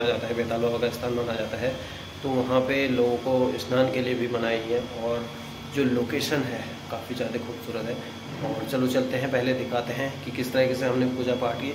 जाता है, बेतालों का स्थान माना जाता है। तो वहाँ पे लोगों को स्नान के लिए भी मनाई है और जो लोकेशन है, काफ़ी ज़्यादा खूबसूरत है। और चलो चलते हैं, पहले दिखाते हैं कि किस तरीके से हमने पूजा पाठ की।